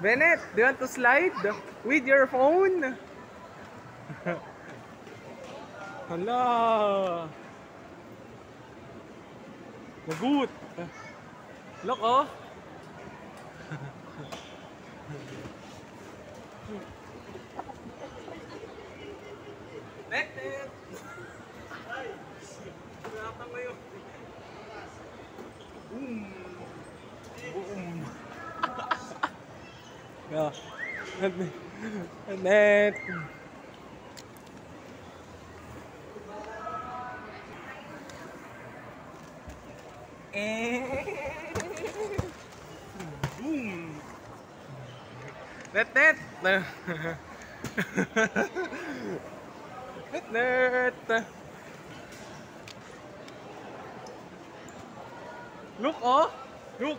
Bennett, do you want to slide with your phone? Hala. Lagut. Look oh. Bennett. rồi. Nè Tết tết Tết tết Look oh Look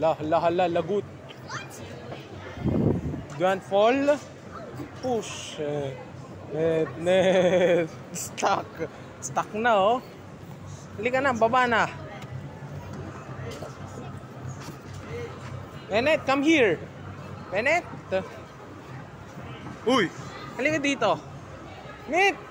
Hala, hala, hala, lagut. Don't fall. Push. Eh, Net, net. Stuck. Stuck na, oh. Halika na, baba na. Bennett, come here. Bennett. Uy, halika dito. Bennett.